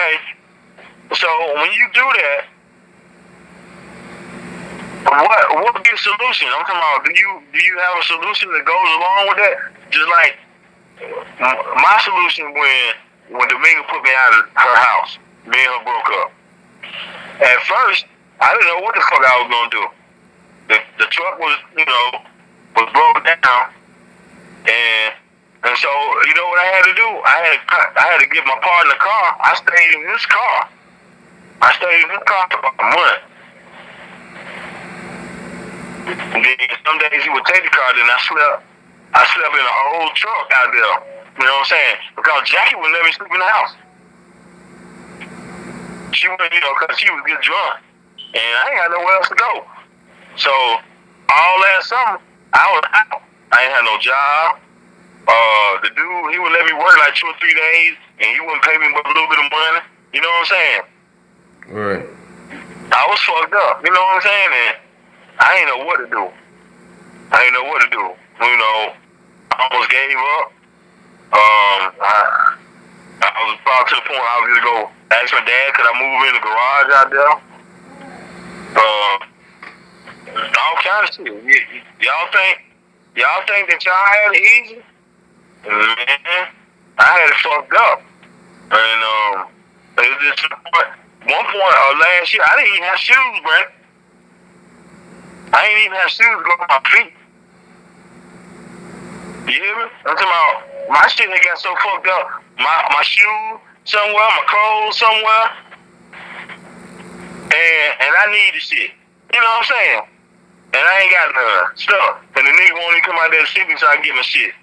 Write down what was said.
Okay. So when you do that, what what be the solution? I'm talking about. Do you do you have a solution that goes along with that? Just like my solution when when Dominga put me out of her house, me and her broke up. At first, I didn't know what the fuck I was gonna do. The the truck was you know was broke down, and you know what I had to do? I had to I had to get my partner a car. I stayed in this car. I stayed in this car for about a month. And then some days he would take the car, then I slept. I slept in an old truck out there. You know what I'm saying? Because Jackie wouldn't let me sleep in the house. She would, you know, because she would get drunk, and I ain't got nowhere else to go. So all last summer, I was out. I ain't had no job. Uh, the dude, he would let me work like two or three days, and he wouldn't pay me but a little bit of money. You know what I'm saying? Right. I was fucked up. You know what I'm saying? And I ain't know what to do. I ain't know what to do. You know, I almost gave up. Um, I, I was about to the point I was gonna go ask my dad could I move in the garage out there. Uh, all kind of shit. Y- y- y'all think y'all think that y'all had it easy? Man, I had it fucked up. And um, it was just one point uh, last year I didn't even have shoes, Brent. I ain't even have shoes to go on my feet. You hear me? I'm talking about my shit had got so fucked up. My my shoe somewhere, my clothes somewhere, and and I need the shit. You know what I'm saying? And I ain't got none stuff. And the nigga won't even come out there to see me so I get my shit.